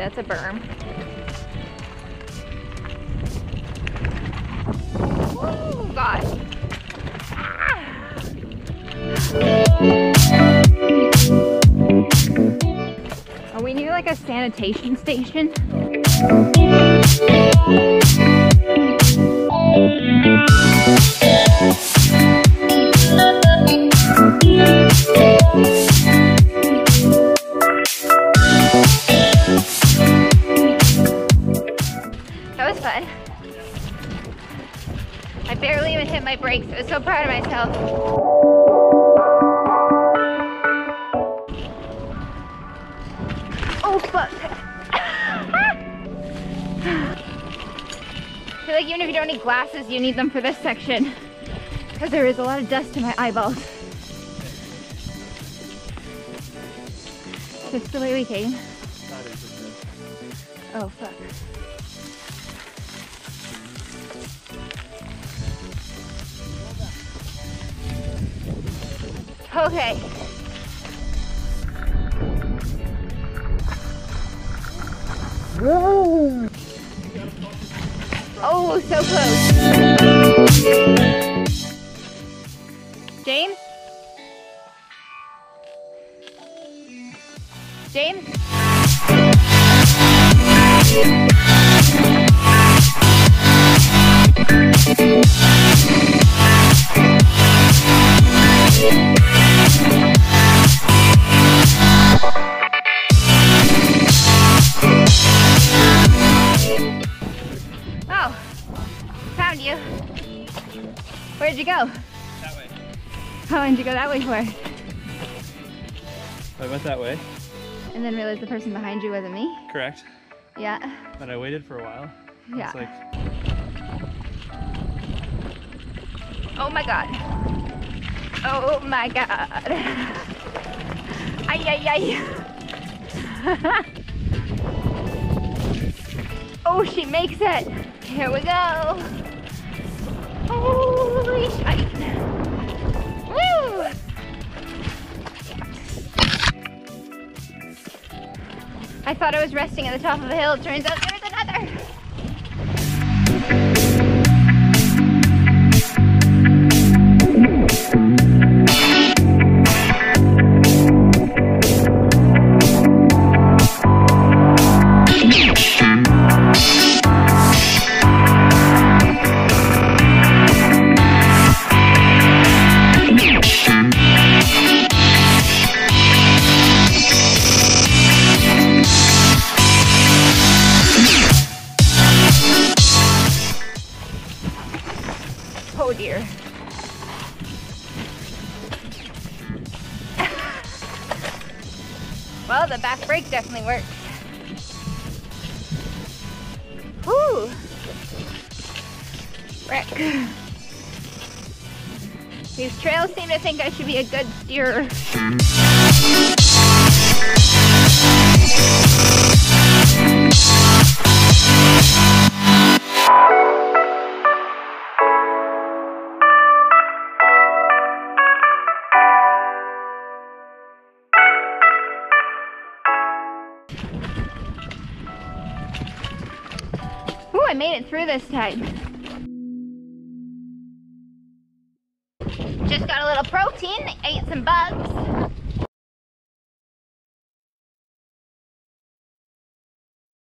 that's a berm. Woo, God. Ah. Are we near like a sanitation station? Hit my brakes. I was so proud of myself. Oh fuck. I feel like even if you don't need glasses, you need them for this section. Because there is a lot of dust in my eyeballs. Is this the way we came? Oh fuck. Okay. Oh, so close. James? James? Found you. Where'd you go? That way. Oh, How long did you go that way for? I went that way. And then realized the person behind you wasn't me? Correct. Yeah. But I waited for a while. Yeah. Like, Oh my god. Oh my god. Ay, ay, ay. oh, she makes it. Here we go. Holy shite. Woo! I thought I was resting at the top of a hill. It Turns out there Oh dear. well, the back brake definitely works. Whew. Frick. These trails seem to think I should be a good steerer. I made it through this time. Just got a little protein, ate some bugs.